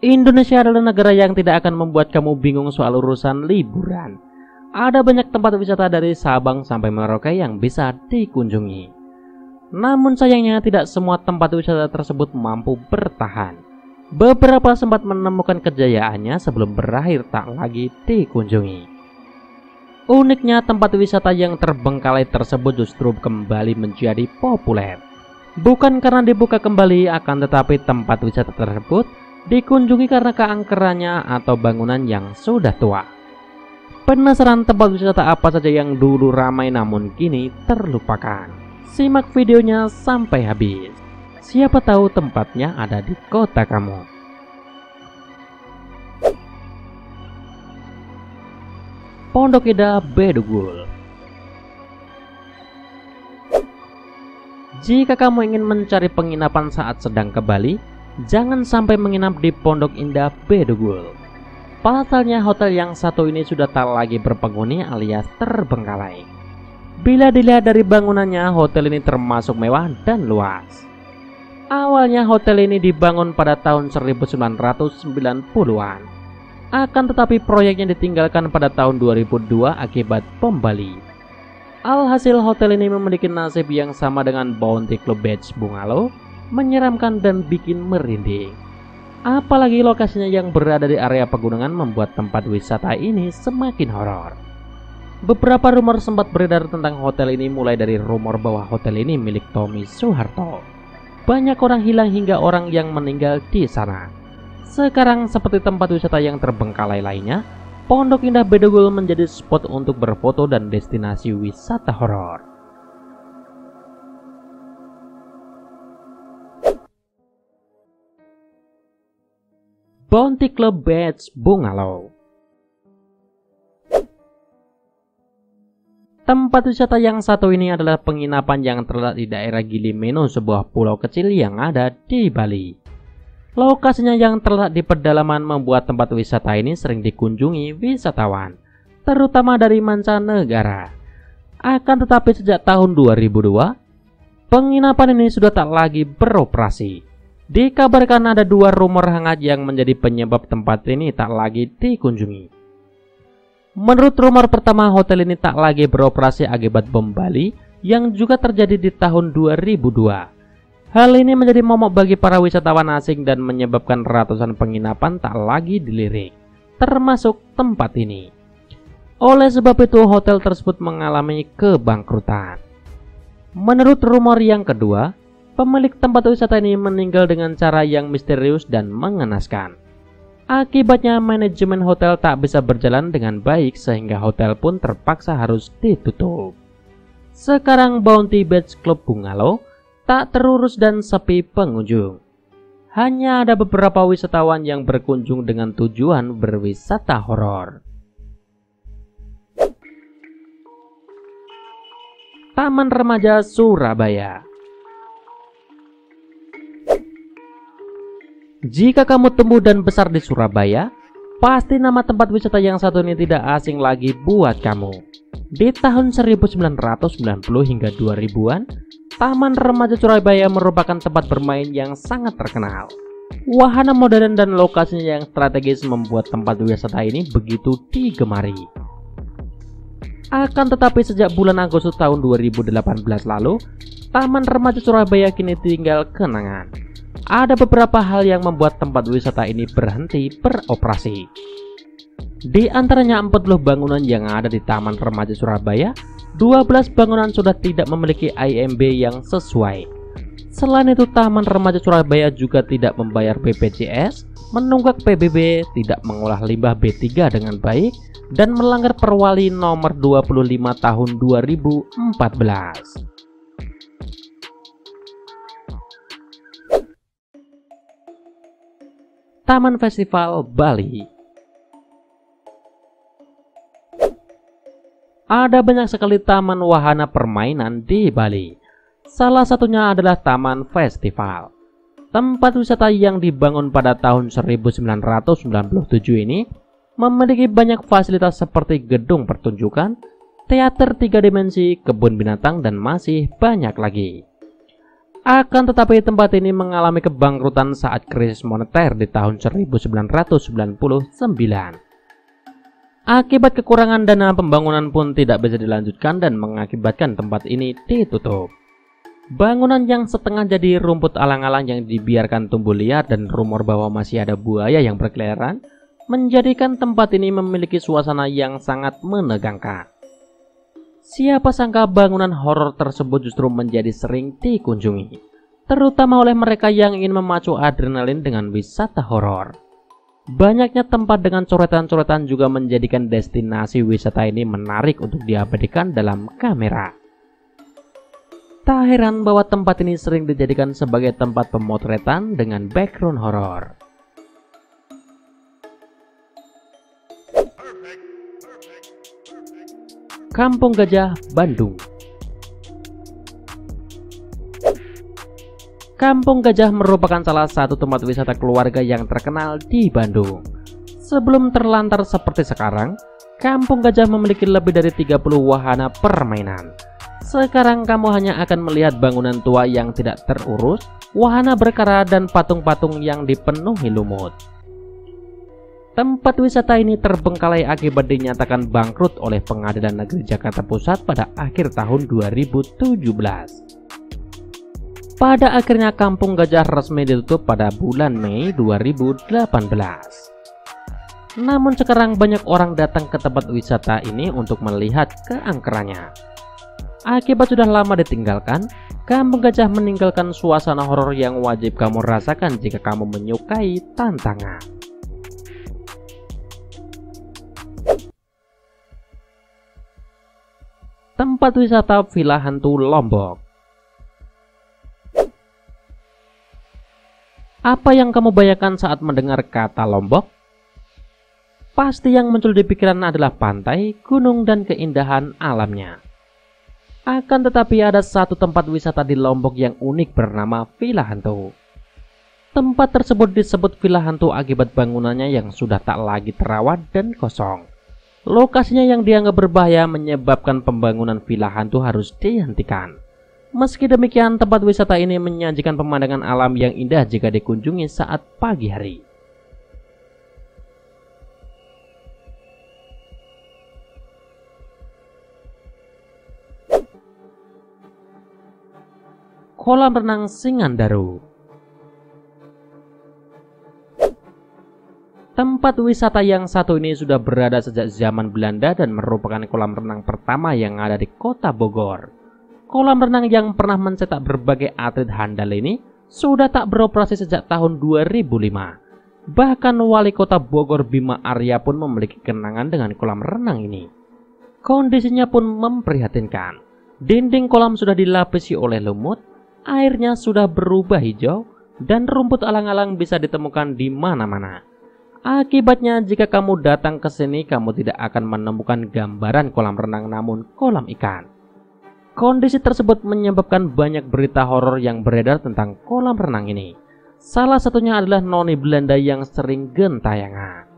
Indonesia adalah negara yang tidak akan membuat kamu bingung soal urusan liburan. Ada banyak tempat wisata dari Sabang sampai Merauke yang bisa dikunjungi. Namun sayangnya tidak semua tempat wisata tersebut mampu bertahan. Beberapa sempat menemukan kejayaannya sebelum berakhir tak lagi dikunjungi. Uniknya tempat wisata yang terbengkalai tersebut justru kembali menjadi populer. Bukan karena dibuka kembali akan tetapi tempat wisata tersebut dikunjungi karena keangkerannya atau bangunan yang sudah tua. Penasaran tempat wisata apa saja yang dulu ramai namun kini terlupakan? Simak videonya sampai habis. Siapa tahu tempatnya ada di kota kamu. Pondok Indah Bedugul Jika kamu ingin mencari penginapan saat sedang ke Bali, jangan sampai menginap di Pondok Indah Bedugul. Pasalnya hotel yang satu ini sudah tak lagi berpenghuni alias terbengkalai. Bila dilihat dari bangunannya, hotel ini termasuk mewah dan luas. Awalnya hotel ini dibangun pada tahun 1990-an. Akan tetapi proyeknya ditinggalkan pada tahun 2002 akibat pom Bali. Alhasil hotel ini memiliki nasib yang sama dengan Bounty Club Beach Bungalow menyeramkan dan bikin merinding. Apalagi lokasinya yang berada di area pegunungan membuat tempat wisata ini semakin horor. Beberapa rumor sempat beredar tentang hotel ini mulai dari rumor bahwa hotel ini milik Tommy Soeharto. Banyak orang hilang hingga orang yang meninggal di sana. Sekarang seperti tempat wisata yang terbengkalai lainnya, Pondok Indah Bedugul menjadi spot untuk berfoto dan destinasi wisata horor. Bounty Club Beach Bungalow. Tempat wisata yang satu ini adalah penginapan yang terletak di daerah Gilimeno, sebuah pulau kecil yang ada di Bali. Lokasinya yang terletak di pedalaman membuat tempat wisata ini sering dikunjungi wisatawan, terutama dari mancanegara. Akan tetapi sejak tahun 2002, penginapan ini sudah tak lagi beroperasi. Dikabarkan ada dua rumor hangat yang menjadi penyebab tempat ini tak lagi dikunjungi. Menurut rumor pertama, hotel ini tak lagi beroperasi akibat bom Bali yang juga terjadi di tahun 2002. Hal ini menjadi momok bagi para wisatawan asing dan menyebabkan ratusan penginapan tak lagi dilirik, termasuk tempat ini. Oleh sebab itu, hotel tersebut mengalami kebangkrutan. Menurut rumor yang kedua, Pemilik tempat wisata ini meninggal dengan cara yang misterius dan mengenaskan. Akibatnya manajemen hotel tak bisa berjalan dengan baik sehingga hotel pun terpaksa harus ditutup. Sekarang Bounty Beach Club Bungalow tak terurus dan sepi pengunjung. Hanya ada beberapa wisatawan yang berkunjung dengan tujuan berwisata horor. Taman Remaja Surabaya Jika kamu tumbuh dan besar di Surabaya, pasti nama tempat wisata yang satu ini tidak asing lagi buat kamu. Di tahun 1990 hingga 2000-an, Taman Remaja Surabaya merupakan tempat bermain yang sangat terkenal. Wahana modern dan lokasinya yang strategis membuat tempat wisata ini begitu digemari. Akan tetapi sejak bulan Agustus tahun 2018 lalu, Taman Remaja Surabaya kini tinggal kenangan ada beberapa hal yang membuat tempat wisata ini berhenti beroperasi. Di antaranya 40 bangunan yang ada di Taman Remaja Surabaya, 12 bangunan sudah tidak memiliki IMB yang sesuai. Selain itu, Taman Remaja Surabaya juga tidak membayar BPJS, menunggak PBB, tidak mengolah limbah B3 dengan baik, dan melanggar perwali nomor 25 tahun 2014. Taman Festival Bali. Ada banyak sekali taman wahana permainan di Bali. Salah satunya adalah Taman Festival. Tempat wisata yang dibangun pada tahun 1997 ini memiliki banyak fasilitas seperti gedung pertunjukan, teater tiga dimensi, kebun binatang, dan masih banyak lagi. Akan tetapi tempat ini mengalami kebangkrutan saat krisis moneter di tahun 1999. Akibat kekurangan dana pembangunan pun tidak bisa dilanjutkan dan mengakibatkan tempat ini ditutup. Bangunan yang setengah jadi rumput alang-alang yang dibiarkan tumbuh liar dan rumor bahwa masih ada buaya yang berkeliaran menjadikan tempat ini memiliki suasana yang sangat menegangkan. Siapa sangka bangunan horor tersebut justru menjadi sering dikunjungi, terutama oleh mereka yang ingin memacu adrenalin dengan wisata horor. Banyaknya tempat dengan coretan-coretan juga menjadikan destinasi wisata ini menarik untuk diabadikan dalam kamera. Tak heran bahwa tempat ini sering dijadikan sebagai tempat pemotretan dengan background horor. Kampung Gajah, Bandung. Kampung Gajah merupakan salah satu tempat wisata keluarga yang terkenal di Bandung. Sebelum terlantar seperti sekarang, Kampung Gajah memiliki lebih dari 30 wahana permainan. Sekarang kamu hanya akan melihat bangunan tua yang tidak terurus, wahana berkara dan patung-patung yang dipenuhi lumut. Tempat wisata ini terbengkalai akibat dinyatakan bangkrut oleh Pengadilan Negeri Jakarta Pusat pada akhir tahun 2017. Pada akhirnya Kampung Gajah resmi ditutup pada bulan Mei 2018. Namun sekarang banyak orang datang ke tempat wisata ini untuk melihat keangkerannya. Akibat sudah lama ditinggalkan, Kampung Gajah meninggalkan suasana horor yang wajib kamu rasakan jika kamu menyukai tantangan. Tempat wisata Villa Hantu Lombok. Apa yang kamu bayangkan saat mendengar kata Lombok? Pasti yang muncul di pikiran adalah pantai, gunung, dan keindahan alamnya. Akan tetapi ada satu tempat wisata di Lombok yang unik bernama Villa Hantu. Tempat tersebut disebut Villa Hantu akibat bangunannya yang sudah tak lagi terawat dan kosong. Lokasinya yang dianggap berbahaya menyebabkan pembangunan villa hantu harus dihentikan. Meski demikian, tempat wisata ini menyajikan pemandangan alam yang indah jika dikunjungi saat pagi hari. Kolam renang Singandaru Tempat wisata yang satu ini sudah berada sejak zaman Belanda dan merupakan kolam renang pertama yang ada di kota Bogor. Kolam renang yang pernah mencetak berbagai atlet handal ini sudah tak beroperasi sejak tahun 2005. Bahkan wali kota Bogor Bima Arya pun memiliki kenangan dengan kolam renang ini. Kondisinya pun memprihatinkan. Dinding kolam sudah dilapisi oleh lumut, airnya sudah berubah hijau, dan rumput alang-alang bisa ditemukan di mana-mana. Akibatnya jika kamu datang ke sini kamu tidak akan menemukan gambaran kolam renang namun kolam ikan. Kondisi tersebut menyebabkan banyak berita horor yang beredar tentang kolam renang ini. Salah satunya adalah noni Belanda yang sering gentayangan.